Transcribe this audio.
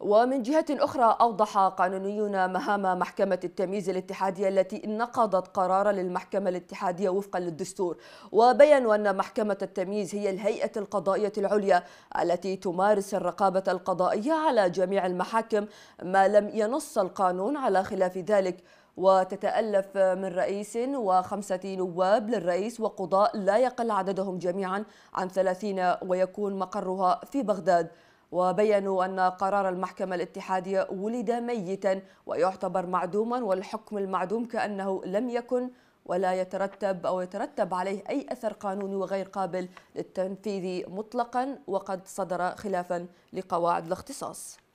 ومن جهة أخرى أوضح قانونيون مهام محكمة التمييز الاتحادية التي نقضت قرارا للمحكمة الاتحادية وفقا للدستور وبينوا أن محكمة التمييز هي الهيئة القضائية العليا التي تمارس الرقابة القضائية على جميع المحاكم ما لم ينص القانون على خلاف ذلك. وتتألف من رئيس وخمسة نواب للرئيس وقضاء لا يقل عددهم جميعا عن ثلاثين ويكون مقرها في بغداد. وبينوا أن قرار المحكمة الاتحادية ولد ميتا ويعتبر معدوما والحكم المعدوم كأنه لم يكن ولا يترتب أو يترتب عليه أي أثر قانوني وغير قابل للتنفيذ مطلقا وقد صدر خلافا لقواعد الاختصاص.